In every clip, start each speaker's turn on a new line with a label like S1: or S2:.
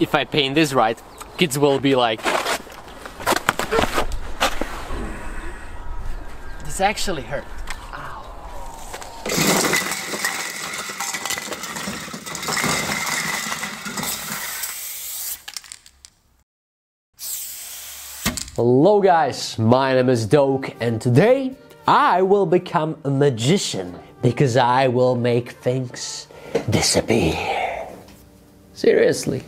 S1: if I paint this right, kids will be like, this actually hurt. Hello guys, my name is Doke and today I will become a magician because I will make things disappear. Seriously.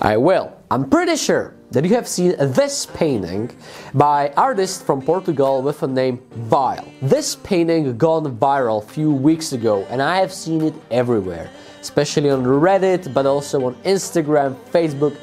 S1: I will. I'm pretty sure that you have seen this painting by artist from Portugal with a name Vile. This painting gone viral a few weeks ago and I have seen it everywhere, especially on Reddit, but also on Instagram, Facebook,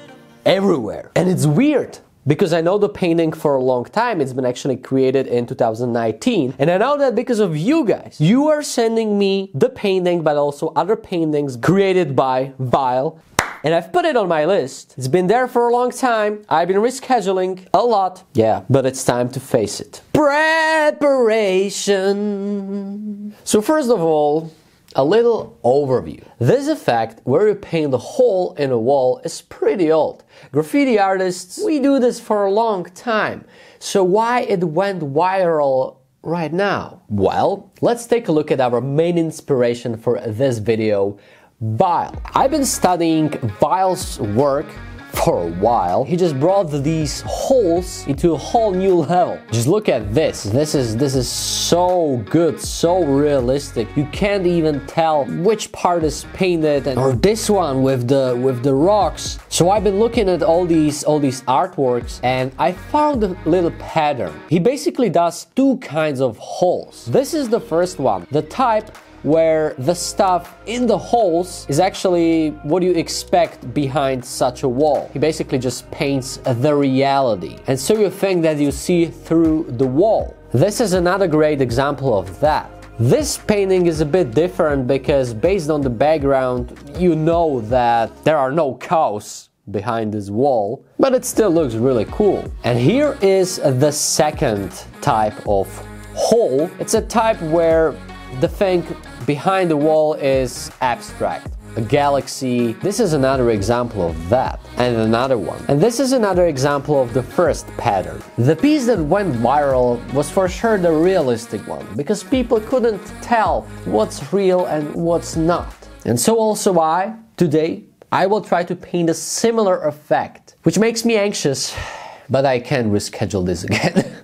S1: everywhere. And it's weird because I know the painting for a long time. It's been actually created in 2019. And I know that because of you guys. You are sending me the painting, but also other paintings created by Vile. And I've put it on my list. It's been there for a long time. I've been rescheduling a lot. Yeah, but it's time to face it. Preparation. So first of all, a little overview. This effect, where you paint a hole in a wall, is pretty old. Graffiti artists, we do this for a long time. So why it went viral right now? Well, let's take a look at our main inspiration for this video, Vile. I've been studying Vile's work for a while. He just brought these holes into a whole new level. Just look at this. This is this is so good, so realistic. You can't even tell which part is painted and, or this one with the with the rocks. So I've been looking at all these all these artworks and I found a little pattern. He basically does two kinds of holes. This is the first one. The type where the stuff in the holes is actually what you expect behind such a wall. He basically just paints the reality. And so you think that you see through the wall. This is another great example of that. This painting is a bit different because based on the background, you know that there are no cows behind this wall, but it still looks really cool. And here is the second type of hole. It's a type where the thing behind the wall is abstract a galaxy. This is another example of that. And another one. And this is another example of the first pattern. The piece that went viral was for sure the realistic one, because people couldn't tell what's real and what's not. And so also I, today, I will try to paint a similar effect, which makes me anxious, but I can reschedule this again.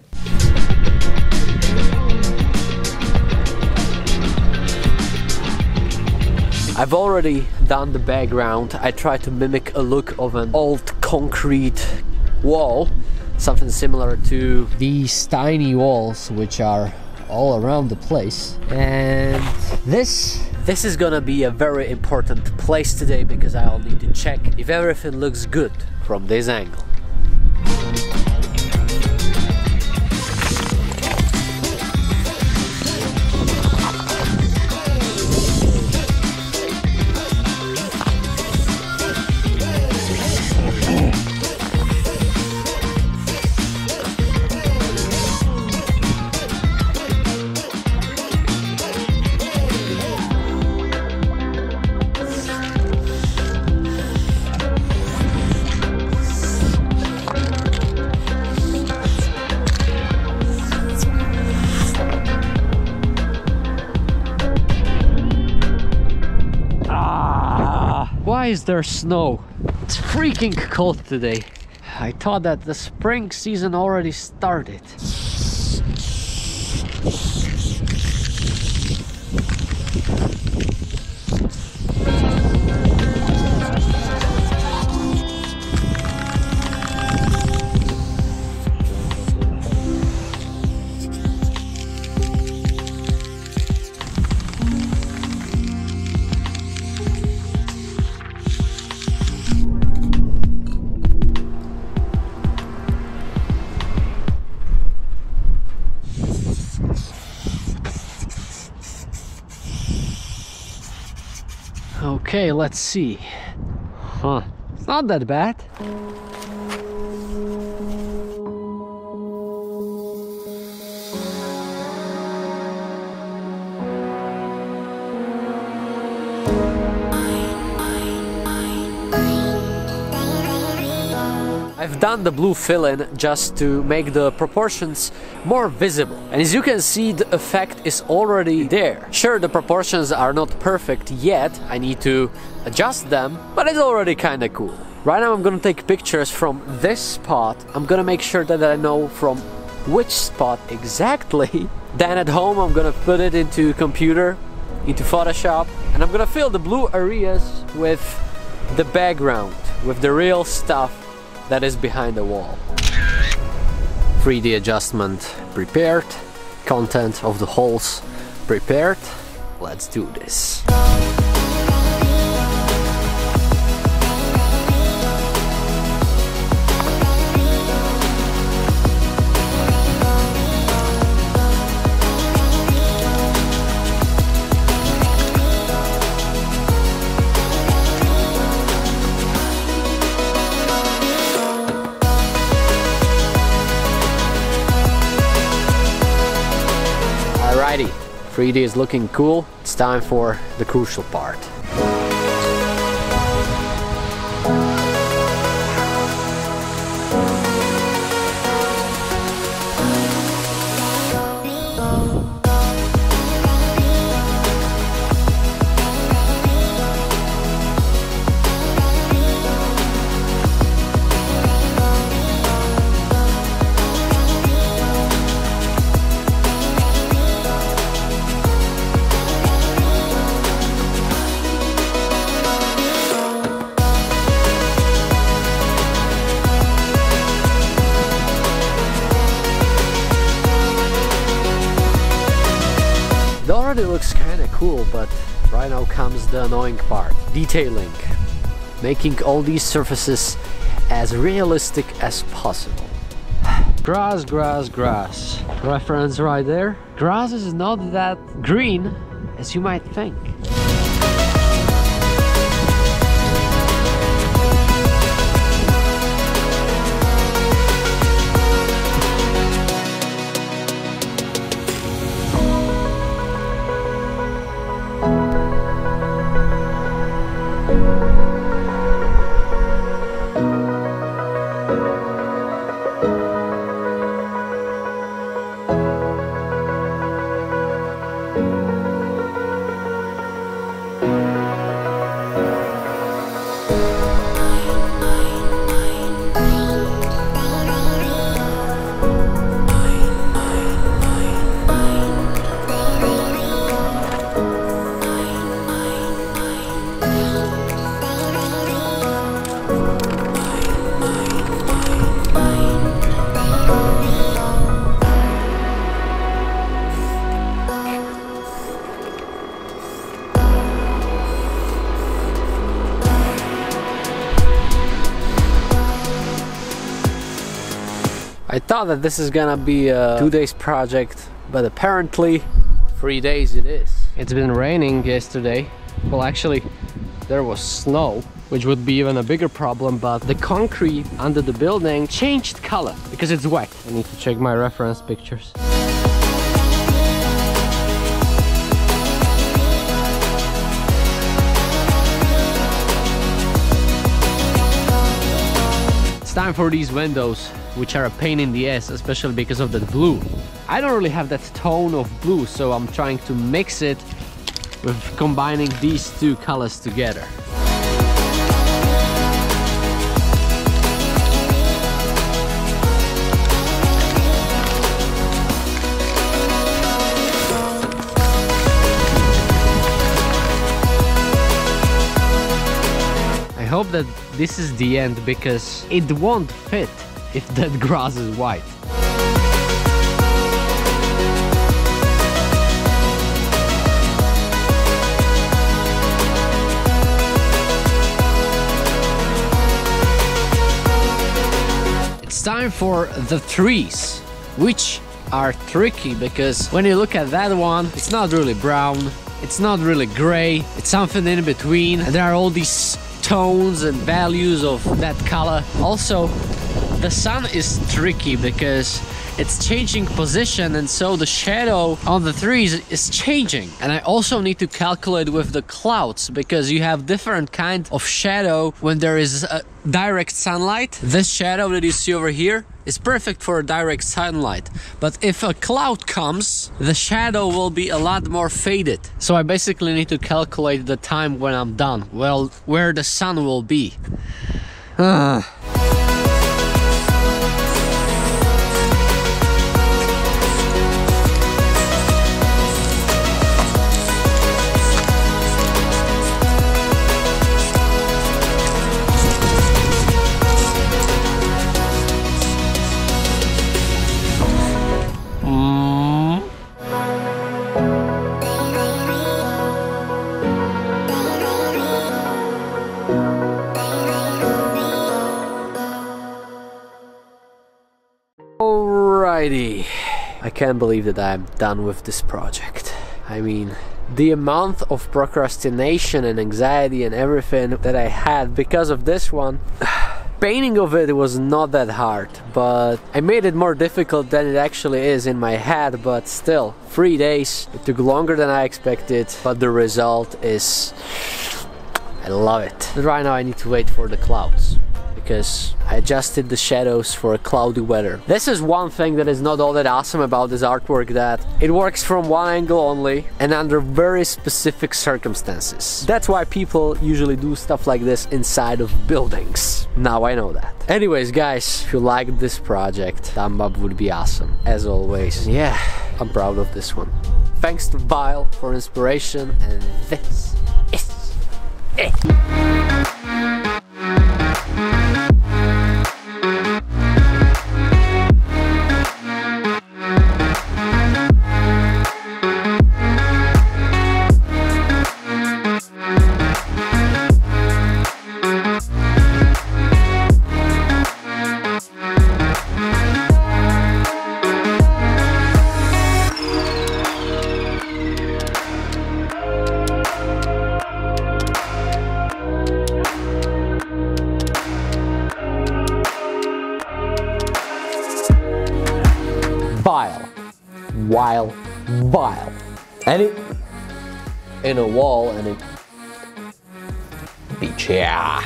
S1: I've already done the background. I tried to mimic a look of an old concrete wall, something similar to these tiny walls which are all around the place. And this this is gonna be a very important place today because I'll need to check if everything looks good from this angle. Why is there snow? It's freaking cold today. I thought that the spring season already started. Let's see. Huh. It's not that bad. I've done the blue fill-in just to make the proportions more visible. And as you can see, the effect is already there. Sure, the proportions are not perfect yet. I need to adjust them, but it's already kind of cool. Right now I'm gonna take pictures from this spot. I'm gonna make sure that I know from which spot exactly. Then at home I'm gonna put it into computer, into Photoshop, and I'm gonna fill the blue areas with the background, with the real stuff that is behind the wall. 3D adjustment prepared, content of the holes prepared. Let's do this. 3D is looking cool. It's time for the crucial part. Cool, but right now comes the annoying part. Detailing. Making all these surfaces as realistic as possible. grass, grass, grass. Reference right there. Grass is not that green as you might think. I thought that this is gonna be a two days project, but apparently three days it is. It's been raining yesterday. Well, actually, there was snow, which would be even a bigger problem, but the concrete under the building changed color because it's wet. I need to check my reference pictures. Time for these windows, which are a pain in the ass, especially because of the blue. I don't really have that tone of blue, so I'm trying to mix it with combining these two colors together. Hope that this is the end because it won't fit if that grass is white. It's time for the trees, which are tricky because when you look at that one, it's not really brown, it's not really gray, it's something in between, and there are all these tones and values of that color. Also, the sun is tricky because it's changing position and so the shadow on the trees is changing. And I also need to calculate with the clouds because you have different kind of shadow when there is a direct sunlight. This shadow that you see over here is perfect for direct sunlight. But if a cloud comes, the shadow will be a lot more faded. So I basically need to calculate the time when I'm done, well, where the sun will be. Ah. Can't believe that I'm done with this project. I mean, the amount of procrastination and anxiety and everything that I had because of this one. Painting of it was not that hard, but I made it more difficult than it actually is in my head, but still, three days. It took longer than I expected, but the result is... I love it. But right now I need to wait for the clouds because I adjusted the shadows for a cloudy weather. This is one thing that is not all that awesome about this artwork that it works from one angle only and under very specific circumstances. That's why people usually do stuff like this inside of buildings. Now I know that. Anyways guys, if you liked this project, thumb up would be awesome. As always, yeah, I'm proud of this one. Thanks to Vile for inspiration and this is it. Vile. Vile. And it in a wall and it beach yeah.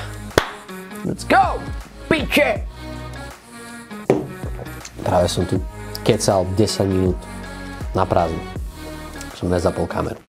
S1: Let's go! Beach Práve som tu kecal 10 minút na prázdno. Som nezapol kameru.